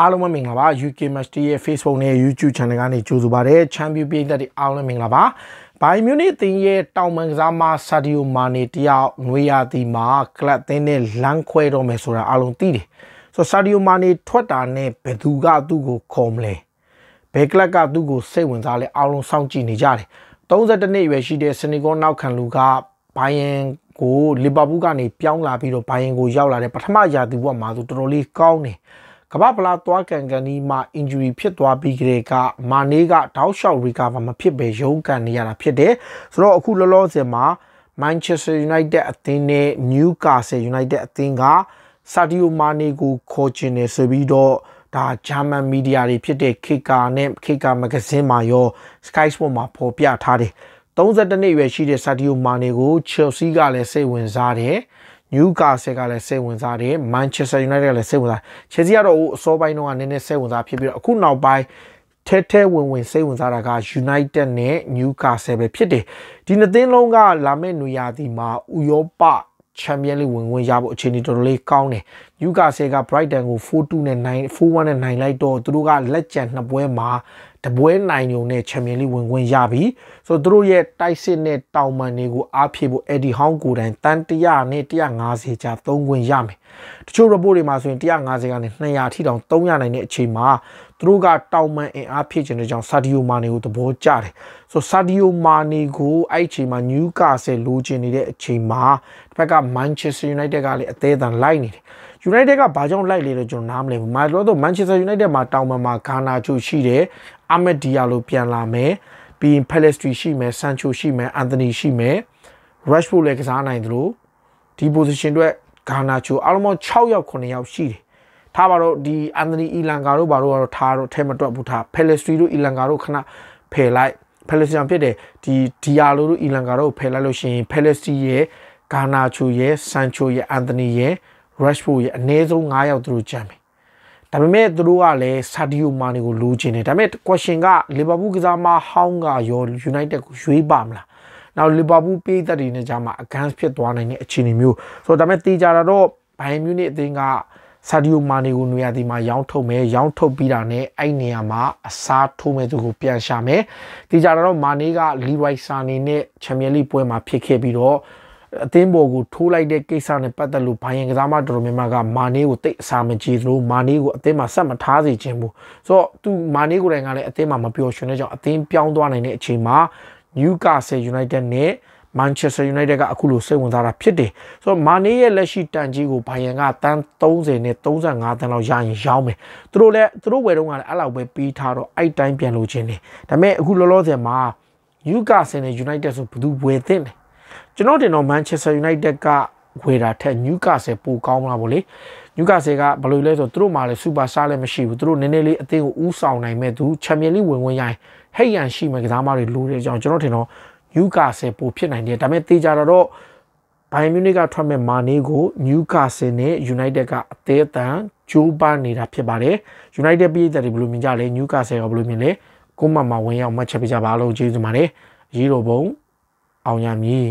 အားလုံးပဲမင်္ဂလာပါ UK Master ရဲ့ Facebook နဲ့ YouTube Channel ကနေကြိုဆိုပါရစေ။ Champion ပြည်သက်တွေအားလုံးမင်္ဂလာပါ။ Bayern Munich တင်ရဲ့တောင်မန်ကစားမ Sadio Mane တယောက်နွေရာသီမှာကလပ်သင်းနဲ့လမ်းခွဲတော့မယ်ဆိုတာအားလုံးသိတယ်။ဆို Sadio Mane ထွက်တာနဲ့ဘယ်သူကသူ့ကိုခေါ်မလဲ။ဘယ်ကလပ်ကသူ့ကိုစိတ်ဝင်စားလဲအားလုံးစောင့်ကြည့်နေကြတယ်။32နှစ်အရွယ်ရှိတဲ့စနီကောနောက်ခံလူကဘိုင်ယန်ကိုလီဗာပူးကနေပြောင်းလာပြီးတော့ဘိုင်ယန်ကိုရောက်လာတဲ့ပထမရာသီဘဝမှာသူတော်တော်လေးကောင်းတယ်။ ကမ္ဘာဖလားသွားကန်ကန်ဒီမှာ injury ဖြစ်သွားပြီးကြတဲ့ကမာနေကတောက်လျှောက် recover မဖြစ်ပဲရုန်းကန်နေရတာဖြစ်တယ်ဆိုတော့အခုလောလောဆယ်မှာ Manchester United အသင်းနဲ့ Newcastle United အသင်းက Sadio Mane ကိုခေါ်ချင်တယ်ဆိုပြီးတော့ဒါဂျာမန်မီဒီယာတွေဖြစ်တဲ့ Kicker နဲ့ Kicker Magazine မှာရော Sky Sport မှာဖော်ပြထားတယ်32နှစ်အရွယ်ရှိတဲ့ Sadio Mane ကို Chelsea ကလည်းစိတ်ဝင်စားတယ်န ယူကာဆယ်ကလည်းစိတ်ဝင်စားတယ်မန်ချက်စတာယူနိုက်တက်ကလည်းစိတ်ဝင်စားချယ်ဆီကတော့အစောပိုင်းတော့ကနည်းနည်းစိတ်ဝင်စားဖြစ်ပြီးတော့အခုနောက်ပိုင်းထဲထဲဝင်ဝင်စိတ်ဝင်စားတာက United နဲ့ Newcastle ပဲဖြစ်တယ်ဒီနှစ်သင်းလုံးကလာမယ့်နွေရာသီမှာဥရောပချန်ပီယံလိဝင်ဝင်ရဖို့အခြေအနေတော်တော်လေးကောင်းတယ်။ Newcastle က Brighton ကို4-2နဲ့9 4-1နဲ့နိုင်လိုက်တော့သူတို့ကလက်ကျန်နှစ်ပွဲမှာတပွဲနိုင်ုံနဲ့ချန်ပီယံလိဝင်ဝင်ရပြီဆိုတော့သူတို့ရဲ့တိုက်စစ်နဲ့တောင်မန်တွေကိုအားဖြည့်ဖို့အက်ဒီဟောင်းကိုတိုင်တန်100နဲ့150ကျသုံးခွင့်ရမယ်တချို့ report တွေမှာဆိုရင်150ကနေ200ထိတောင်300နိုင်တဲ့အချိန်မှာသူတို့ကတောင်မန်အင်အားဖြည့်ခြင်းတဲ့ကြောင့်ဆာဒီယိုမာနီကိုသဘောကျတယ်ဆိုဆာဒီယိုမာနီကိုအဲ့အချိန်မှာနယူကာဆယ်လိုချင်နေတဲ့အချိန်မှာတစ်ဖက်ကမန်ချက်စတာယူနိုက်တက်ကလည်းအသေးအံလိုက်နေတယ် United ကဘာကြောင့်လိုက်လေလို့ကျွန်တော်နားမလည်ဘူး။မာလို့တော့ Manchester United မှာတောင်ပံမှာဂါနာချိုရှိတယ်။အာမက်ဒီယာလိုပြန်လာမယ်။ပြီးရင် Pellistri ရှိမယ်။ဆန်ချိုရှိမယ်။အန်တိုနီရှိမယ်။ Rashford လည်းကစားနိုင်တယ်လို့ဒီ position အတွက်ဂါနာချိုအားလုံး6ယောက်9ယောက်ရှိတယ်။ထားပါတော့ဒီအန်တိုနီအီလန်ကာတို့ဘာတို့ကတော့ထားတော့ထဲမတွက်ဘူးထား။ Pellistri တို့အီလန်ကာတို့ခဏဖယ်လိုက်။ Pellistri ဖြစ်တယ်ဒီဒီယာလိုတို့အီလန်ကာတို့ဖယ်လိုက်လို့ရှိရင် Pellistri ရဲ့ဂါနာချိုရဲ့ဆန်ချိုရဲ့အန်တိုနီရဲ့ Rashford ရဲ့အနည်းဆုံး9ယောက်သူတို့ကြံမယ်ဒါပေမဲ့သူတို့ကလည်း Sadio Mane ကိုလိုချင်တယ်ဒါပေမဲ့ question က Liverpool ကစားမဟောင်းကရော United ကိုရွေးပါမလားနောက် Liverpool ပေးသက်တွေနဲ့ကြာမှာ against ဖြစ်သွားနိုင်တဲ့အခြေအနေမျိုးဆိုတော့ဒါပေမဲ့တေးကြတာတော့ Bayern Munich အသင်းက Sadio Mane ကိုနေရာဒီမှာရောင်းထုတ်မယ်ရောင်းထုတ်ပြီးတာနဲ့အဲ့နေရာမှာအစားထိုးမဲ့သူကိုပြန်ရှာမယ်တေးကြတာတော့ Mane က Leroy Sané နဲ့ Champions League ပွဲမှာဖြစ်ခဲ့ပြီးတော့ အသင်းပေါ်ကိုထိုးလိုက်တဲ့ကိစ္စနဲ့ပတ်သက်လို့ဘိုင်ယန်ကစားမတော်တော်များများကမာနေကိုတိတ်အစာမကြည့်သလိုမာနေကိုအသင်းမှာဆက်မထားစေချင်ဘူးဆိုတော့သူမာနေကိုယ်တိုင်ကလည်းအသင်းမှာမပျော်ရွှင်တဲ့ကြောင့်အသင်းပြောင်းသွားနိုင်တဲ့အချိန်မှာ Newcastle United နဲ့ Manchester United ကအခုလိုစိတ်ဝင်စားတာဖြစ်တယ်ဆိုတော့မာနေရဲ့လက်ရှိတန်ကြီးကိုဘိုင်ယန်ကတန်း30နဲ့35တန်းလောက်ရရင်ရောင်းမယ်သူတို့လည်းသူတို့ဝယ်တော့ကလည်းအဲ့လောက်ပဲပြီးထားတော့အဲ့တိုင်းပြန်လို့ချင်းတယ်ဒါပေမဲ့အခုလောလောဆယ်မှာ Newcastle နဲ့ United ဆိုဘယ်သူဝယ်သင့်လဲ ကျွန်တော်တင်တော့ Manchester United ကဝယ်တာထက် Newcastle ပိုကောင်းမလားဗောလေ Newcastle ကဘယ်လိုလဲဆိုသူတို့မှလည်း super star လည်းမရှိဘူးသူတို့နည်းနည်းလေးအသင်းကိုဦးဆောင်နိုင်မဲ့သူ Champions League ဝင်ဝင်ရရင်ဟိတ်ရန်ရှိမဲ့ကစားမတွေလိုတဲ့အကြောင်းကျွန်တော်ထင်တော့ Newcastle ပိုဖြစ်နိုင်တယ်ဒါပေမဲ့တေချာတော့ Bayern Munich ကထွက်မဲ့မာနေကို Newcastle နဲ့ United ကအသေးအတန်ကြိုးပမ်းနေတာဖြစ်ပါတယ် United ပြည်သက်တွေဘယ်လိုမြင်ကြလဲ Newcastle ကဘယ်လိုမြင်လဲကိုမမဝင်ရောက်မှတ်ချက်ပေးကြပါလို့ကျေးဇူးပါတယ်ရေးတော်ပုံ အောင်ရမည်